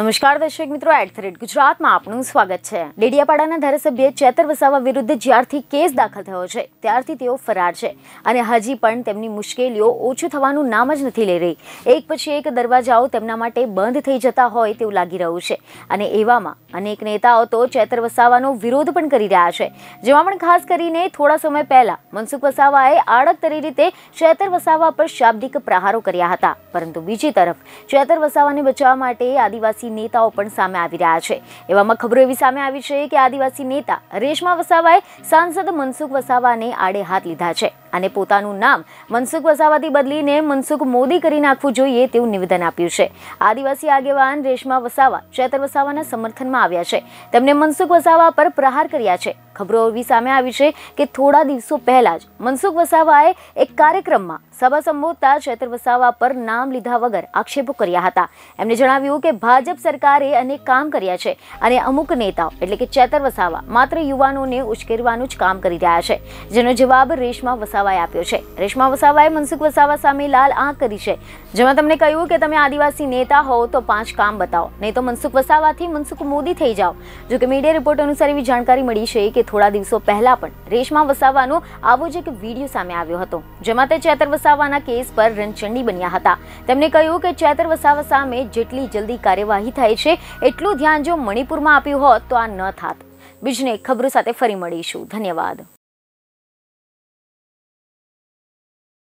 નમસ્કાર દર્શક મિત્રો એટ રેટ ગુજરાતમાં આપનું સ્વાગત છે. ડેડિયાપાડાના ધારાસભ્ય ચેતર વસાવા વિરુદ્ધ જ્યારથી કેસ દાખલ થયો છે, ત્યારથી તેઓ ફરાર છે અને હજી પણ તેમની મુશ્કેલીઓ ઓછું થવાનું નામ જ નથી લઈ રહી. એક પછી એક દરવાજાઓ તેમના માટે બંધ થઈ જતા હોય તેવું લાગી રહ્યું છે અને એવામાં અનેક નેતાઓ તો ચેતર વસાવાનો વિરોધ પણ કરી રહ્યા છે. જેમાં પણ ખાસ કરીને થોડા સમય પહેલા મનસુખ વસાવાએ આડકતરી રીતે ચેતર વસાવા પર શાબ્દિક પ્રહારો કર્યા હતા. પરંતુ બીજી તરફ ચેતર વસાવાને બચાવવા માટે આદિવાસી નેતાઓ પણ સામે આવી રહ્યા છે. એવામાં ખબરો એવી સામે આવી છે કે આદિવાસી નેતા રેશમા વસાવાએ સાંસદ મનસુખ વસાવાને આડે હાથ લીધા છે. અને પોતાનું નામ મનસુખ વસાવાથી બદલીને મનસુખ મોદી કરી નાખવું જોઈએ તેવું નિવેદન આપ્યું છે. આદિવાસી આગેવાન રેશમા વસાવા, ચેતર વસાવાના સમર્થનમાં આવ્યા છે. તેમણે મનસુખ વસાવા પર પ્રહાર કર્યા છે. ખબરો એવી સામે આવી છે કે થોડા દિવસો પહેલા જ મનસુખ વસાવાએ એક કાર્યક્રમમાં સભા સંબોધતા ચેતર વસાવા પર નામ લીધા વગર આક્ષેપો કર્યા હતા. એમણે જણાવ્યું કે ભાજપ સરકારે અનેક કામ કર્યા છે અને અમુક નેતાઓ, એટલે કે ચેતર વસાવા, માત્ર યુવાનોને ઉશ્કેરવાનું જ કામ કરી રહ્યા છે. જેનો જવાબ રેશમા વસાવાએ આપ્યો છે. રેશમા વસાવાએ મનસુખ વસાવા સામે લાલ આંખ કરી છે. જેમાં તમને કહ્યું કે તમે આદિવાસી નેતા હો તો પાંચ કામ બતાવો. નહીં તો મનસુખ વસાવાથી મનસુખ મોદી થઈ જાઓ. જો કે મીડિયા રિપોર્ટ અનુસાર એવી જાણકારી મળી છે કે થોડા દિવસો પહેલા પણ રેશમા વસાવાનો આવો જ એક વીડિયો સામે આવ્યો હતો, જેમાં તે ચેતર વસાવાના કેસ પર રણચંડી બન્યા હતા. તેમણે કહ્યું કે ચેતર વસાવા સામે જેટલી જલ્દી કાર્યવાહી થાય છે, એટલું ધ્યાન જો મણિપુરમાં આપ્યું હોત તો આ ન થાત. બીજને ખબરો સાથે ફરી મળીશું. ધન્યવાદ.